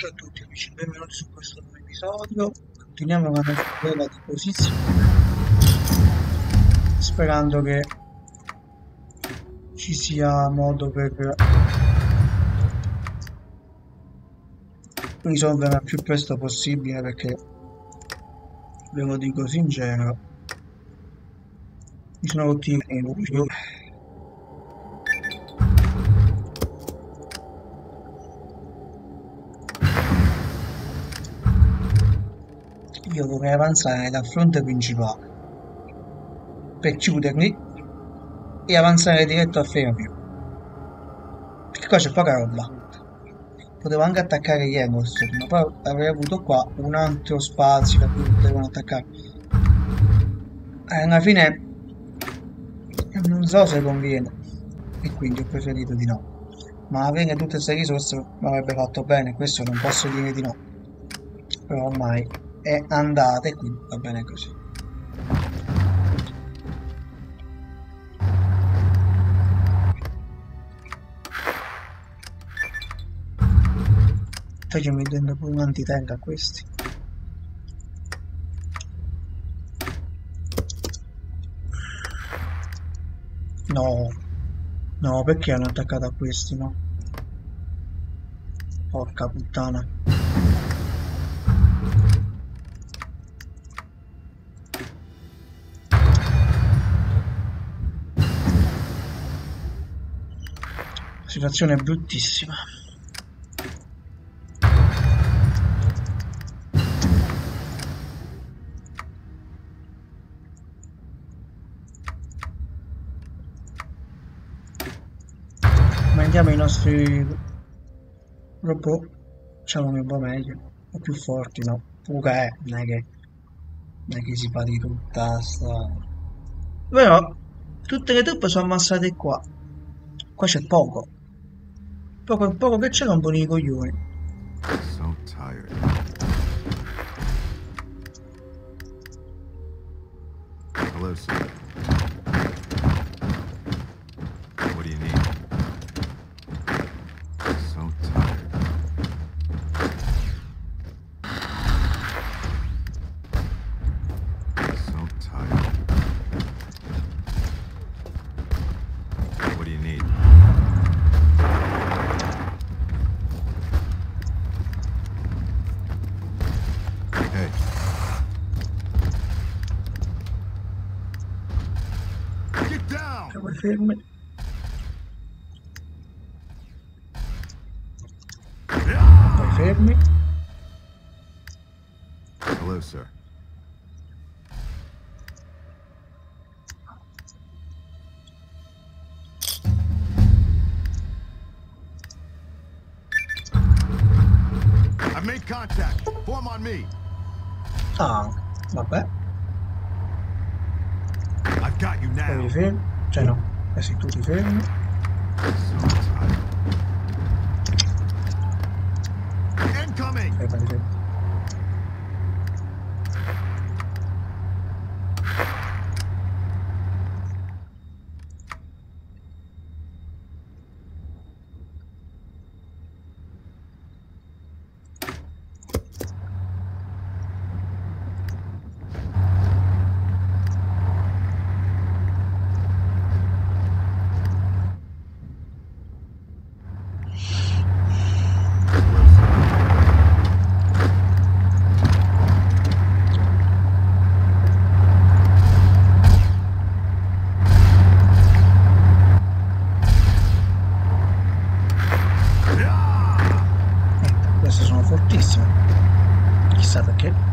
Ciao a tutti amici, benvenuti su questo nuovo episodio. Continuiamo la nostra quella di posizione. Sperando che ci sia modo per risolverla il più presto possibile perché ve lo dico sincero mi sono rotti i luci io dovrei avanzare dal fronte principale. Per chiuderli e avanzare diretto a Ferrovia perché qua c'è poca roba. Potevo anche attaccare Eggleston ma poi avrei avuto qua un altro spazio da cui potevano attaccare. Eh, alla fine non so se conviene e quindi ho preferito di no. Ma avere tutte queste risorse mi avrebbe fatto bene questo non posso dire di no. Però ormai è andata e quindi va bene così Faccio mi prendo pure un antitank a questi. No, no, perché hanno attaccato a questi, no? Porca puttana. Situazione bruttissima. mandiamo i nostri robot. Diciamo un po' meglio. O più forti no. Pure è non è che non è che si fa di tutta sta però tutte le truppe sono ammassate qua. Qua c'è poco poco poco che c'è rompono i coglioni So tired. Hello, sir. Get down! siamo fermi poi fermi Hello, sir. I've made contact. Form on me. ah vabbè Codifer, o sea, no, así Codifer. ¿no? Incoming. suffocate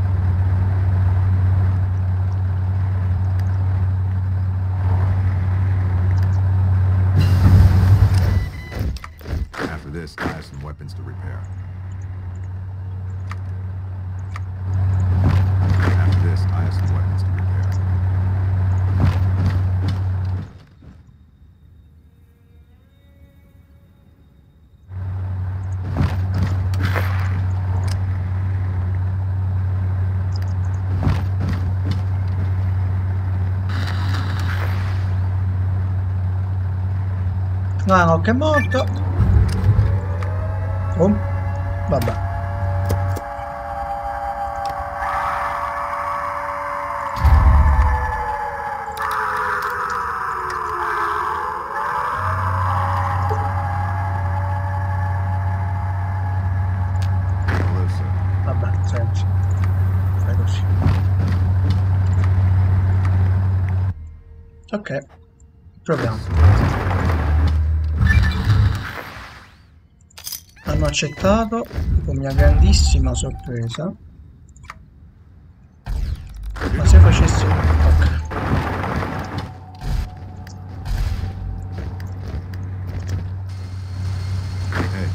No, no, che è morto. Oh, vabbè. Ok, proviamo. Accettato con mia grandissima sorpresa. Ma se facessi... Ok. Hey,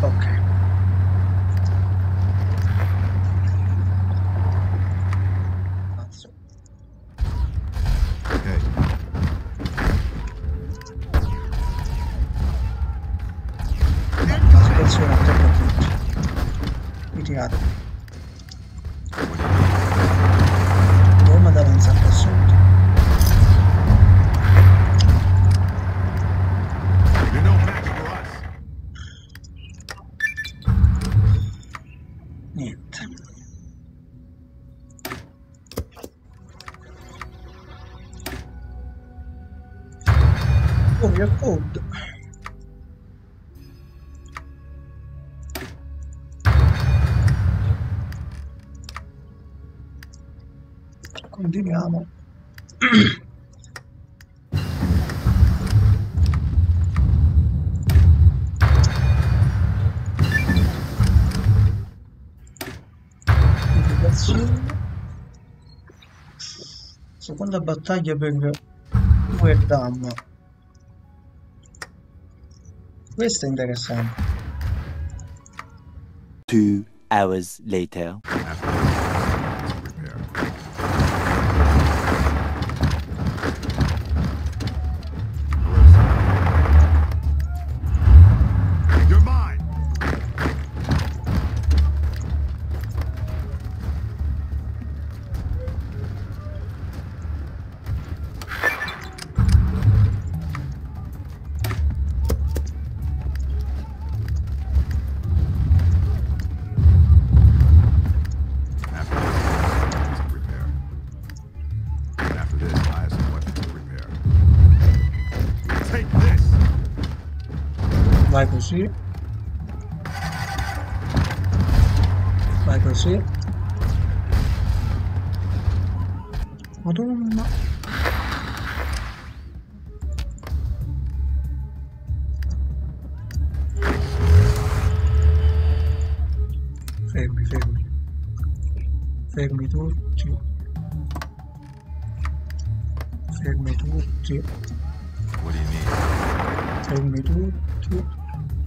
Ok. Cazzo. hey. Attenzione, attacco a tutti. Need? Roma ad avanzare a sud. Oh, mio code. Continuiamo. Seconda battaglia per Werdam. Questo è interessante. Two hours later. Vai così. Vai così. Madonna. Fermi, fermi. Fermi tutti. Fermi tutti. What do you need? Fermi tutti. Hey.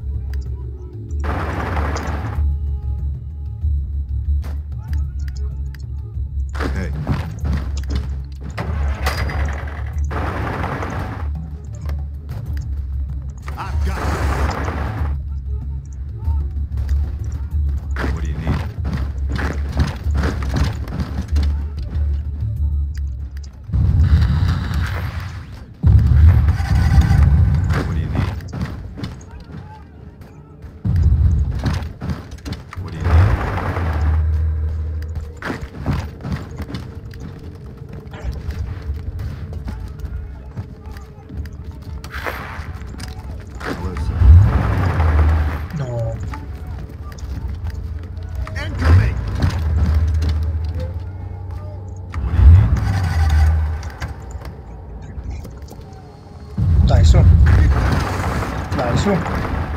Dai, su. Dai, su. You're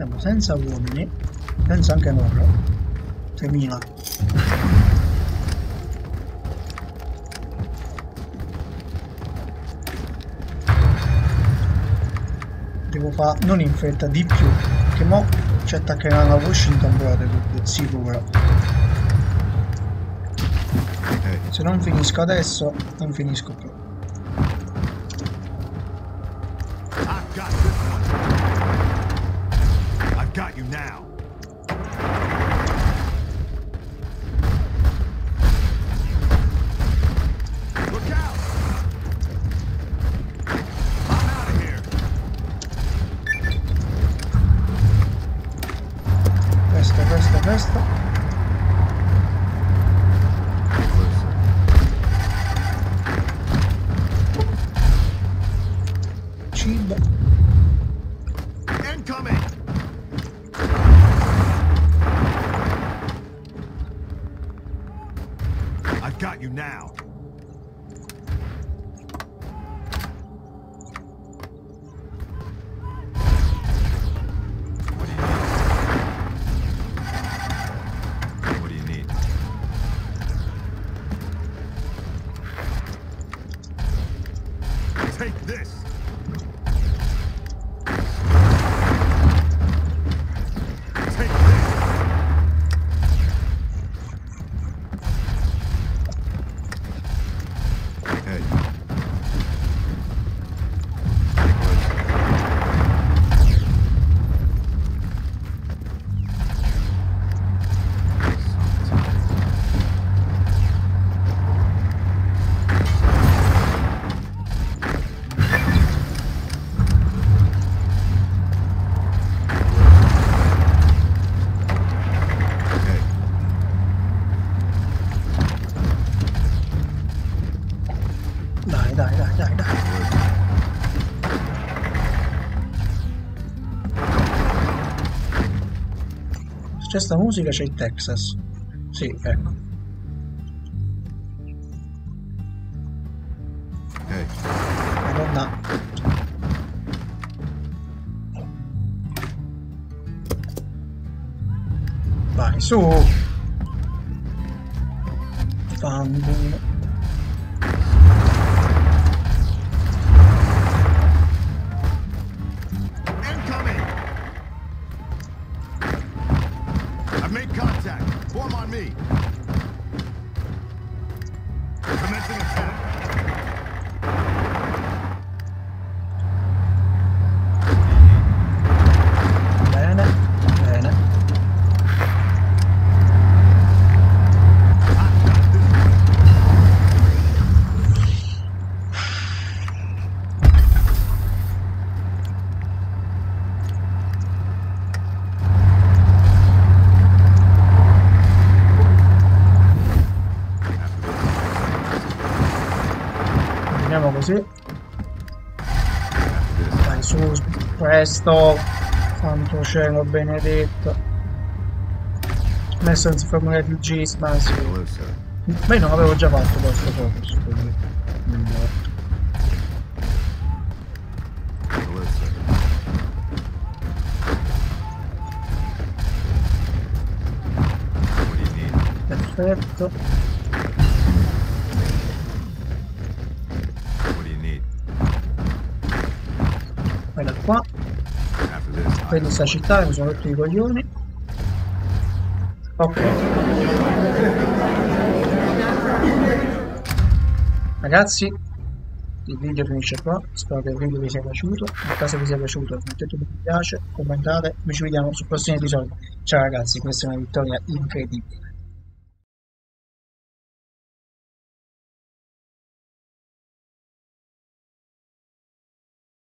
Siamo senza uomini, senza anche loro. 3000. Devo fare non in fretta di più, che mo ci attaccheranno a Washington Brotherhood, sicuro. Se non finisco adesso, non finisco più. You now. C'è sta musica c'è il Texas. Sì, ecco. Hey. Madonna. Vai, su! Fanculo. Questo. Santo cielo benedetto. Messo in forma refugisma, sì. Hello, sir. Ma io non avevo già fatto questo focus? Perfetto. After this, I Prendi sta città, mi sono rotto i coglioni. Ok. Ragazzi, il video finisce qua. Spero che il video vi sia piaciuto. Nel caso vi sia piaciuto, mettete un mi piace, commentate. Noi ci vediamo sul prossimo episodio. Ciao ragazzi, questa è una vittoria incredibile.